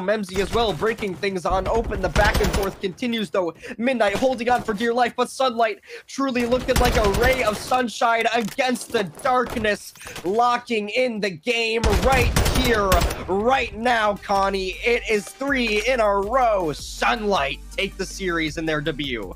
Memzi as well, breaking things on open. The back and forth continues though. Midnight holding on for dear life, but Sunlight truly looking like a ray of sunshine against the darkness, locking in the game right here, right now, Connie. It is three in a row. Sunlight take the series in their debut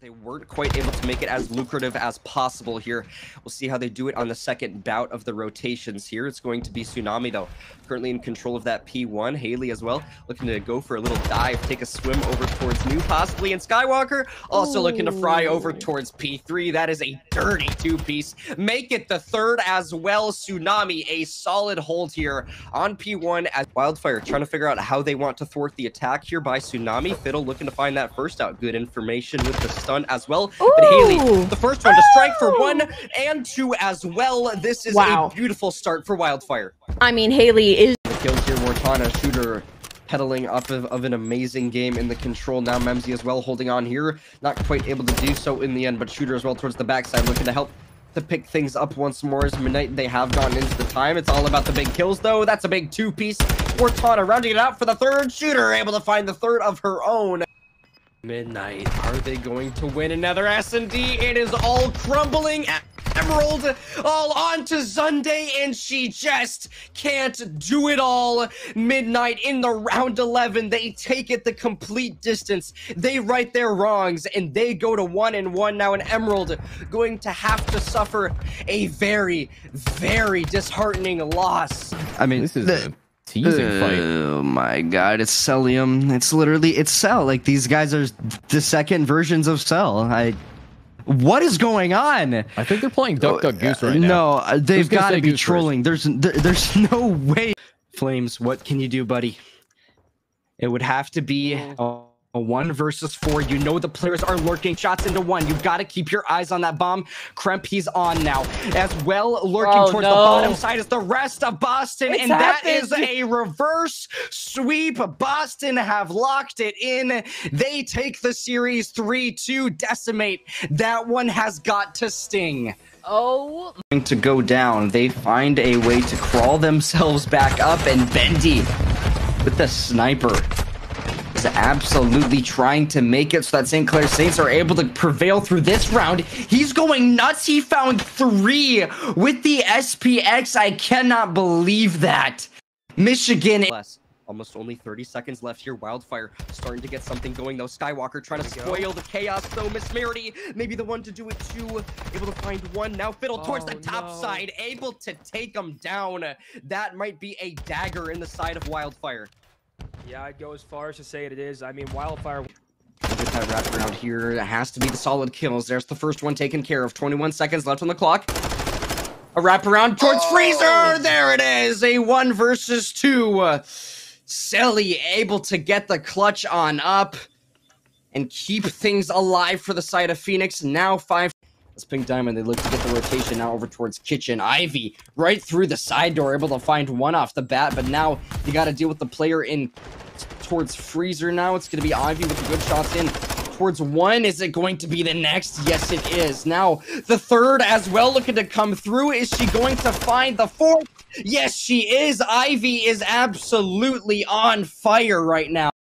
but they weren't quite able to make it as lucrative as possible here. We'll see how they do it on the second bout of the rotations here. It's going to be Tsunami, though, currently in control of that P1. Haley as well, looking to go for a little dive, take a swim over towards New, possibly, and Skywalker also Ooh. looking to fry over towards P3. That is a dirty two-piece. Make it the third as well. Tsunami, a solid hold here on P1 as Wildfire trying to figure out how they want to thwart the attack here by Tsunami. Fiddle looking to find that first out. Good information with the stun as well. Ooh. But Haley, the first one to strike for one and two as well. This is wow. a beautiful start for Wildfire. I mean, Haley is... The kills here, Mortana, shooter pedaling up of, of, an amazing game in the control. Now Memzi as well holding on here. Not quite able to do so in the end, but Shooter as well towards the backside looking to help to pick things up once more as Midnight they have gone into the time. It's all about the big kills though. That's a big two-piece. Mortana rounding it out for the third. Shooter able to find the third of her own. Midnight, are they going to win another S&D? It is all crumbling. Emerald all onto Sunday, and she just can't do it all. Midnight in the round 11, they take it the complete distance. They right their wrongs, and they go to one and one now. And Emerald going to have to suffer a very, very disheartening loss. I mean, this is the teasing uh, fight. Oh my god, it's Cellium. It's literally it's Cell. Like these guys are the second versions of Cell. I what is going on? I think they're playing Duck Duck Goose right now. No, uh, they've got to be trolling. There's there, there's no way. Flames, what can you do, buddy? It would have to be. Oh a one versus four. You know the players are lurking shots into one. You've got to keep your eyes on that bomb. Kremp, he's on now. As well, lurking oh, towards no. the bottom side is the rest of Boston. It's and happened. that is a reverse sweep. Boston have locked it in. They take the series 3-2. Decimate. That one has got to sting. Oh. To go down. They find a way to crawl themselves back up. And Bendy with the sniper absolutely trying to make it so that St. Clair Saints are able to prevail through this round. He's going nuts. He found three with the SPX. I cannot believe that. Michigan. Almost only 30 seconds left here. Wildfire starting to get something going though. Skywalker trying to spoil the chaos though. Miss Merity, maybe the one to do it too. Able to find one. Now Fiddle oh, towards the top no. side. Able to take him down. That might be a dagger in the side of Wildfire. Yeah, I'd go as far as to say it is. I mean, Wildfire... Get that wrap around here. It has to be the solid kills. There's the first one taken care of. 21 seconds left on the clock. A wraparound towards oh. Freezer. There it is. A one versus two. Uh, Selly able to get the clutch on up and keep things alive for the side of Phoenix. Now five. Pink Diamond, they look to get the rotation now over towards Kitchen. Ivy right through the side door, able to find one off the bat, but now you got to deal with the player in towards Freezer now. It's going to be Ivy with the good shots in towards one. Is it going to be the next? Yes, it is. Now, the third as well looking to come through. Is she going to find the fourth? Yes, she is. Ivy is absolutely on fire right now.